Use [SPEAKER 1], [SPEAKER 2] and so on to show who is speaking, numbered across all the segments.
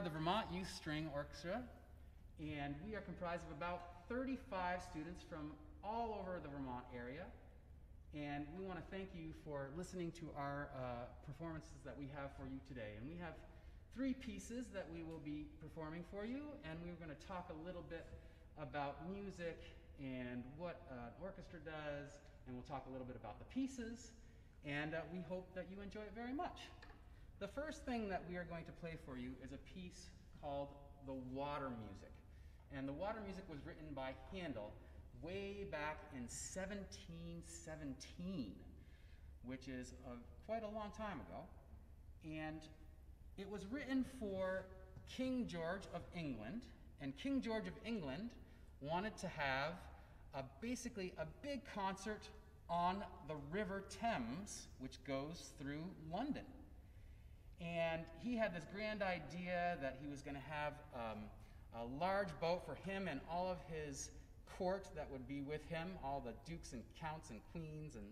[SPEAKER 1] are the Vermont Youth String Orchestra, and we are comprised of about 35 students from all over the Vermont area. And we want to thank you for listening to our uh, performances that we have for you today. And we have three pieces that we will be performing for you, and we're going to talk a little bit about music and what uh, an orchestra does, and we'll talk a little bit about the pieces, and uh, we hope that you enjoy it very much. The first thing that we are going to play for you is a piece called The Water Music. And the water music was written by Handel way back in 1717, which is a, quite a long time ago. And it was written for King George of England. And King George of England wanted to have a, basically a big concert on the River Thames, which goes through London. And he had this grand idea that he was going to have um, a large boat for him and all of his court that would be with him, all the dukes and counts and queens. And,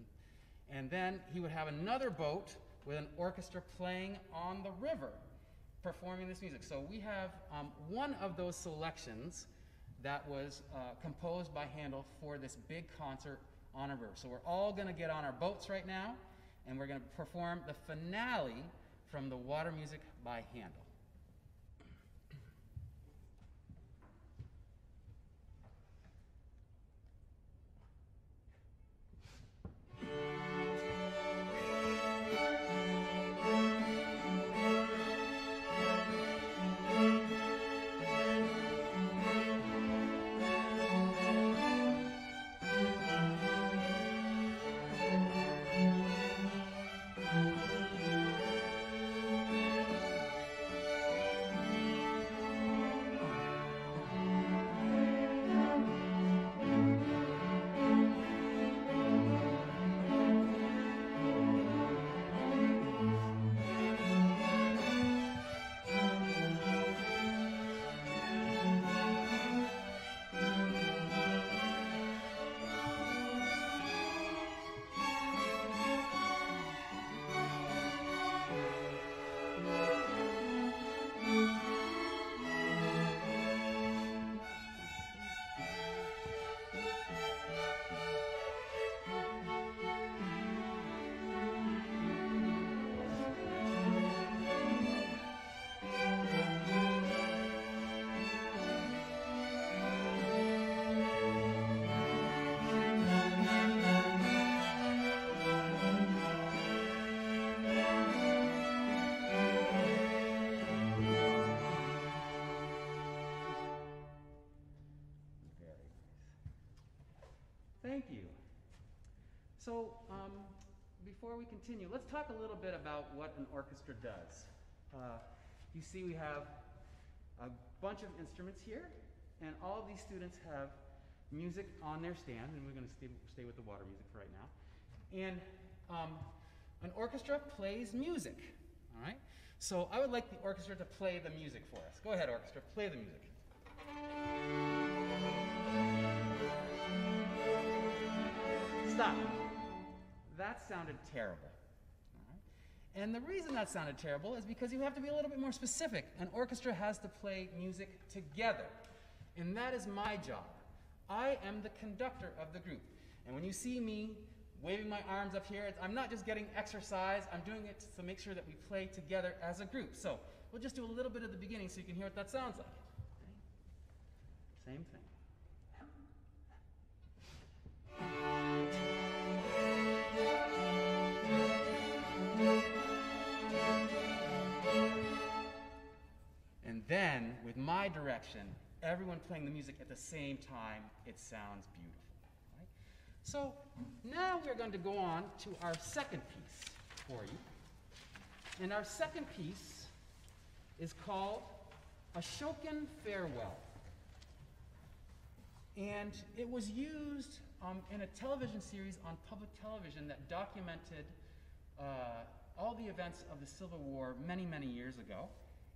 [SPEAKER 1] and then he would have another boat with an orchestra playing on the river, performing this music. So we have um, one of those selections that was uh, composed by Handel for this big concert on a river. So we're all going to get on our boats right now, and we're going to perform the finale from the water music by Handel. So, um, before we continue, let's talk a little bit about what an orchestra does. Uh, you see, we have a bunch of instruments here, and all of these students have music on their stand, and we're going to stay, stay with the water music for right now. And um, an orchestra plays music, all right? So I would like the orchestra to play the music for us. Go ahead, orchestra, play the music. Stop. That sounded terrible. And the reason that sounded terrible is because you have to be a little bit more specific. An orchestra has to play music together. And that is my job. I am the conductor of the group. And when you see me waving my arms up here, I'm not just getting exercise, I'm doing it to make sure that we play together as a group. So we'll just do a little bit at the beginning so you can hear what that sounds like. Okay? Same thing. Then, with my direction, everyone playing the music at the same time, it sounds beautiful. Right? So now we're going to go on to our second piece for you. And our second piece is called Ashokan Farewell. And it was used um, in a television series on public television that documented uh, all the events of the Civil War many, many years ago.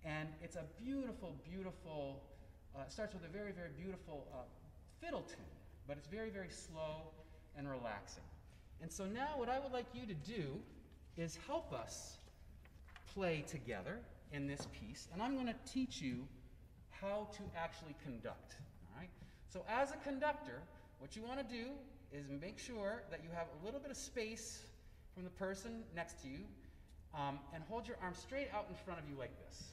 [SPEAKER 1] And it's a beautiful, beautiful, uh, starts with a very, very beautiful uh, fiddle tune, but it's very, very slow and relaxing. And so now what I would like you to do is help us play together in this piece, and I'm going to teach you how to actually conduct. All right? So, as a conductor, what you want to do is make sure that you have a little bit of space from the person next to you um, and hold your arm straight out in front of you like this.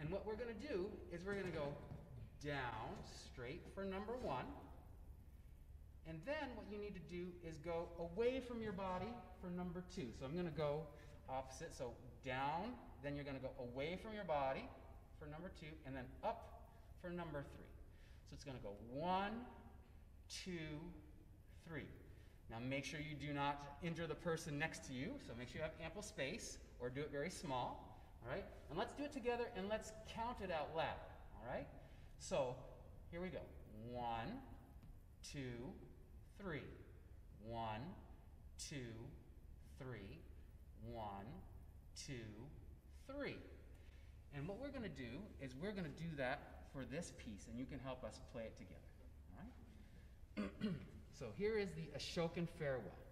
[SPEAKER 1] And what we're going to do is we're going to go down straight for number one. And then what you need to do is go away from your body for number two. So I'm going to go opposite. So down, then you're going to go away from your body for number two, and then up for number three. So it's going to go one, two, three. Now make sure you do not injure the person next to you. So make sure you have ample space or do it very small. All right? And let's do it together and let's count it out loud. All right? So here we go. One, two, three. One, two, three. One, two, three. And what we're going to do is we're going to do that for this piece, and you can help us play it together. All right? so here is the Ashokan farewell.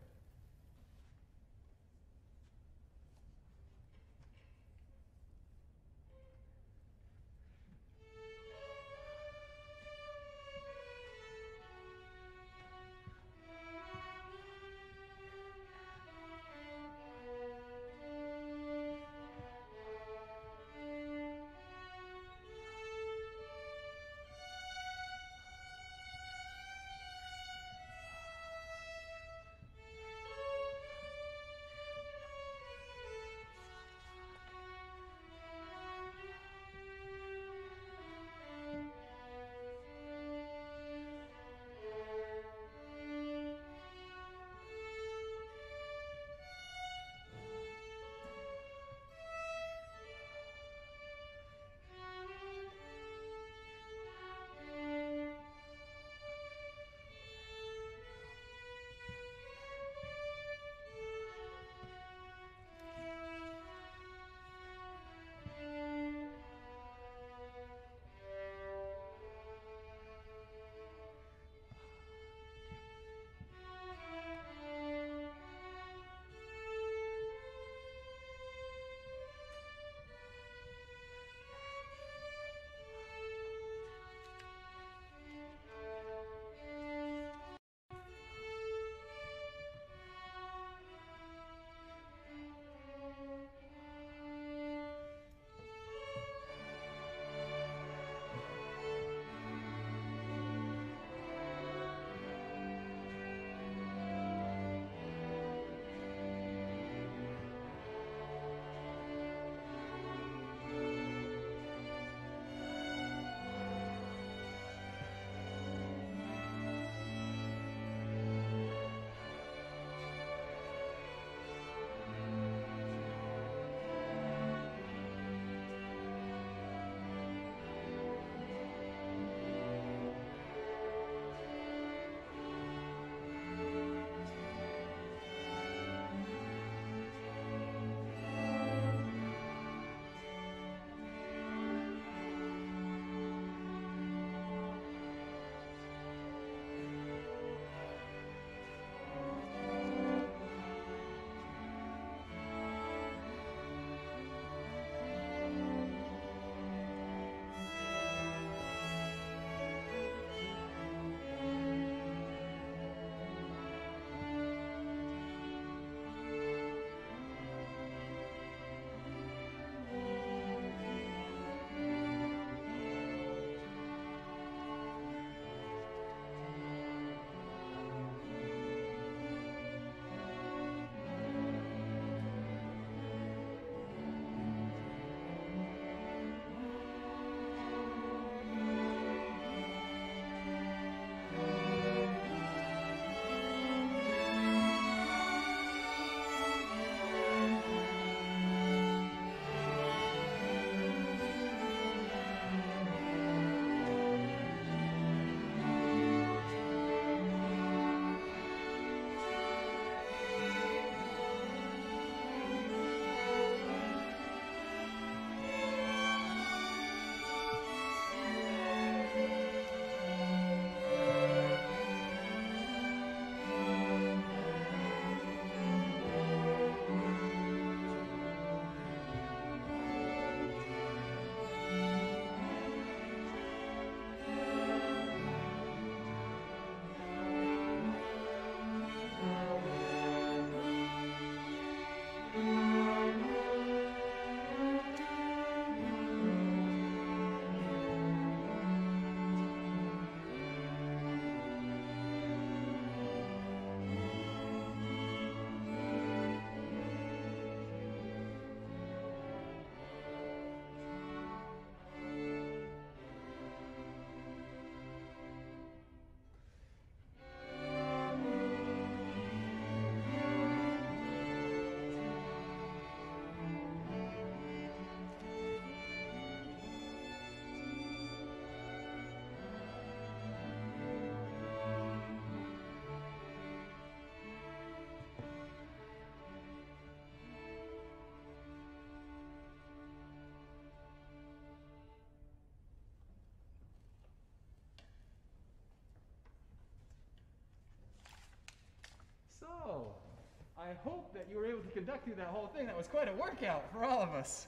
[SPEAKER 1] I hope that you were able to conduct through that whole thing. That was quite a workout for all of us.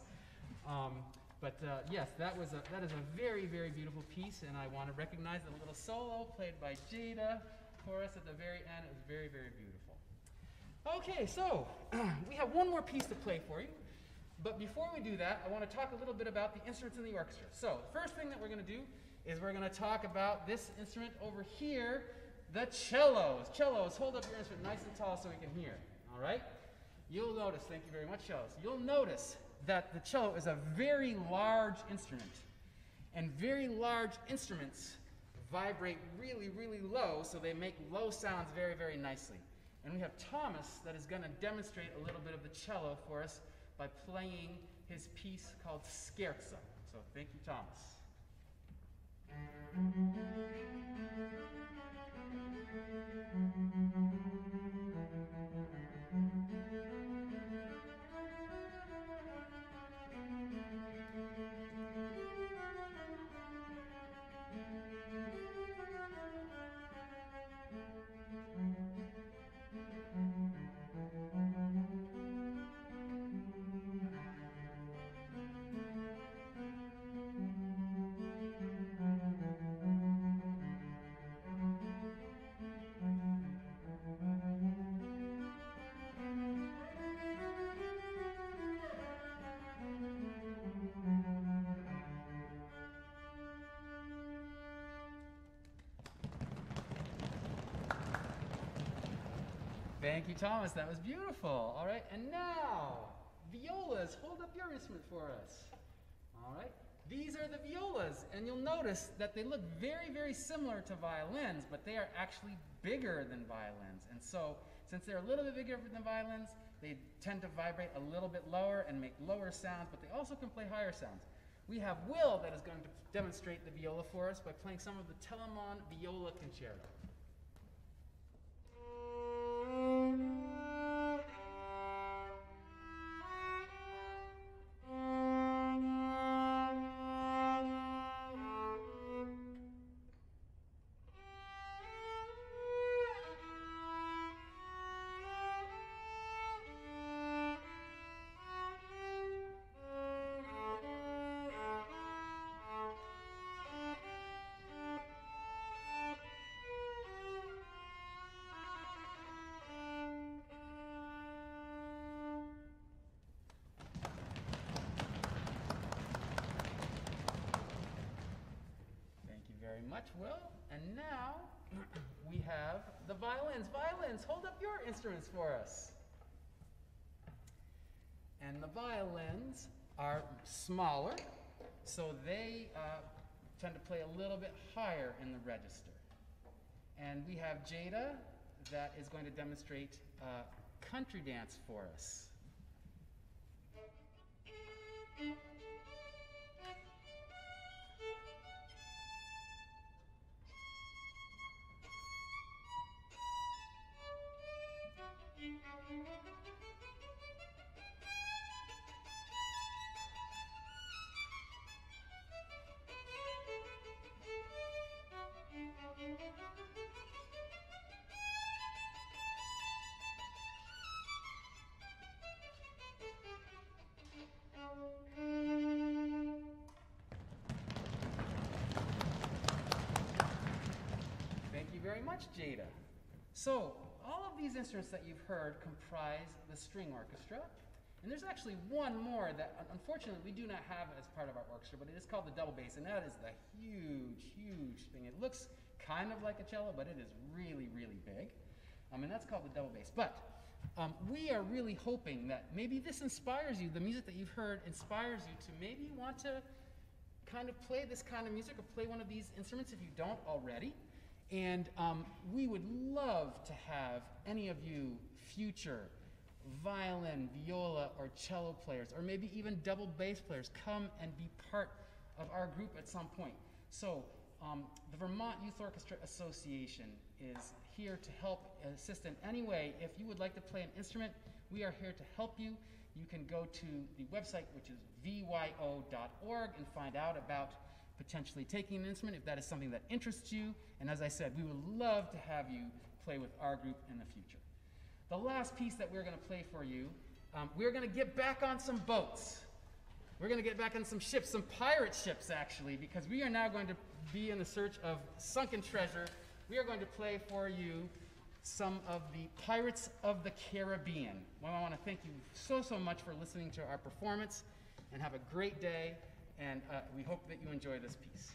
[SPEAKER 1] Um, but uh, yes, that was a, that is a very, very beautiful piece, and I want to recognize the little solo played by Jada for us at the very end. It was very, very beautiful. Okay, so we have one more piece to play for you. But before we do that, I want to talk a little bit about the instruments in the orchestra. So, the first thing that we're going to do is we're going to talk about this instrument over here, the cellos. Cellos, hold up your instrument nice and tall so we can hear. All right? You'll notice, thank you very much, cellos. You'll notice that the cello is a very large instrument. And very large instruments vibrate really, really low, so they make low sounds very, very nicely. And we have Thomas that is going to demonstrate a little bit of the cello for us by playing his piece called Scherzo. So thank you, Thomas. Thank you, Thomas. That was beautiful. All right, and now, violas. Hold up your instrument for us. All right, these are the violas, and you'll notice that they look very, very similar to violins, but they are actually bigger than violins. And so, since they're a little bit bigger than violins, they tend to vibrate a little bit lower and make lower sounds, but they also can play higher sounds. We have Will that is going to demonstrate the viola for us by playing some of the Telemann Viola Concerto. Música much, Will. And now we have the violins. Violins, hold up your instruments for us. And the violins are smaller, so they uh, tend to play a little bit higher in the register. And we have Jada that is going to demonstrate uh, country dance for us. Very much, Jada. So, all of these instruments that you've heard comprise the string orchestra. And there's actually one more that, unfortunately, we do not have as part of our orchestra, but it is called the double bass, and that is the huge, huge thing. It looks kind of like a cello, but it is really, really big. Um, and that's called the double bass. But um, we are really hoping that maybe this inspires you, the music that you've heard inspires you to maybe want to kind of play this kind of music or play one of these instruments if you don't already. And um, we would love to have any of you future violin, viola, or cello players, or maybe even double bass players, come and be part of our group at some point. So, um, the Vermont Youth Orchestra Association is here to help assist in any way. If you would like to play an instrument, we are here to help you. You can go to the website, which is vyo.org, and find out about potentially taking an instrument if that is something that interests you. And as I said, we would love to have you play with our group in the future. the last piece that we're going to play for you, um, we're going to get back on some boats. We're going to get back on some ships, some pirate ships actually, because we are now going to be in the search of sunken treasure. We are going to play for you some of the Pirates of the Caribbean. Well, I want to thank you so, so much for listening to our performance and have a great day. And uh, we hope that you enjoy this piece.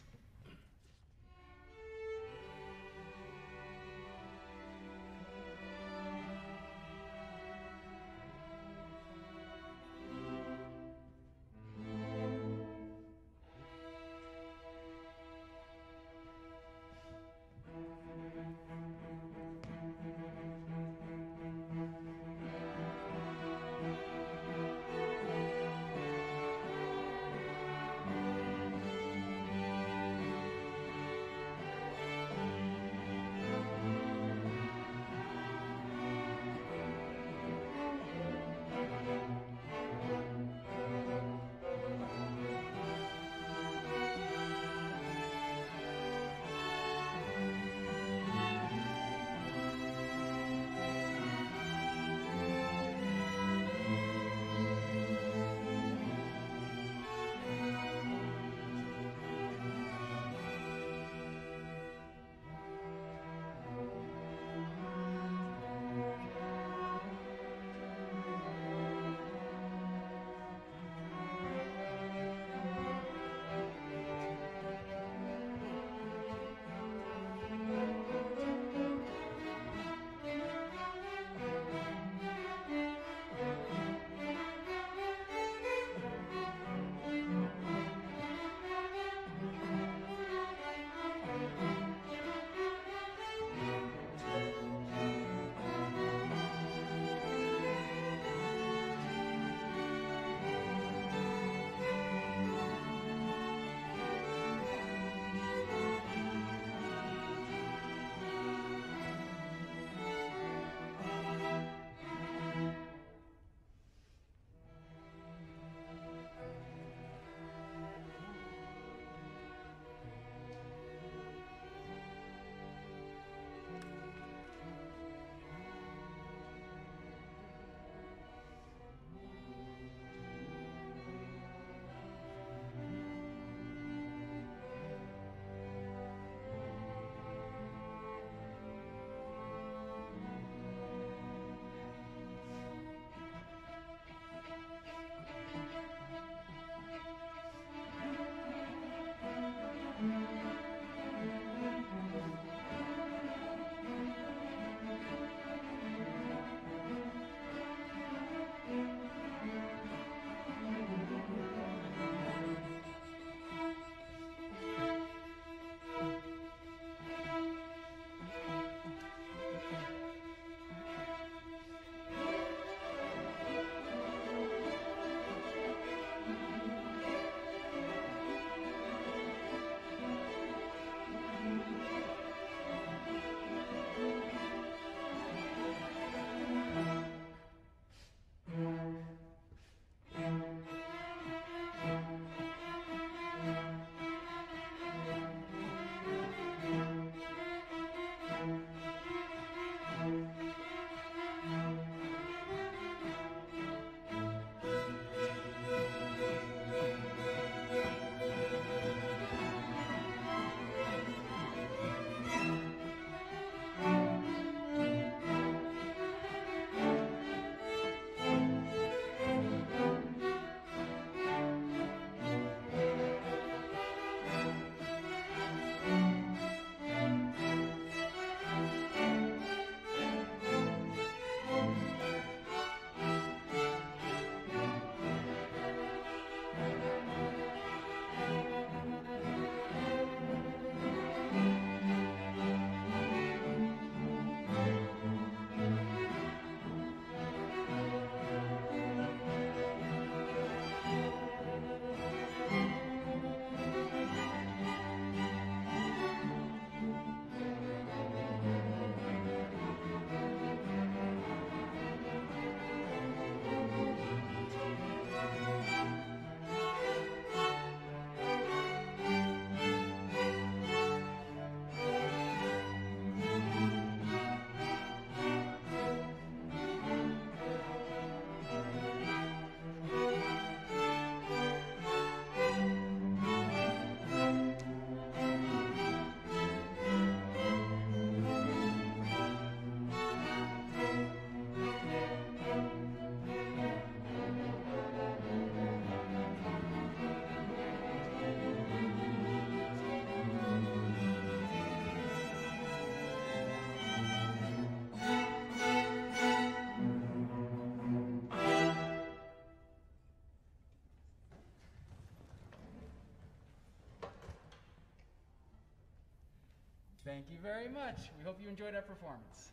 [SPEAKER 1] Thank you very much. We hope you enjoyed our performance.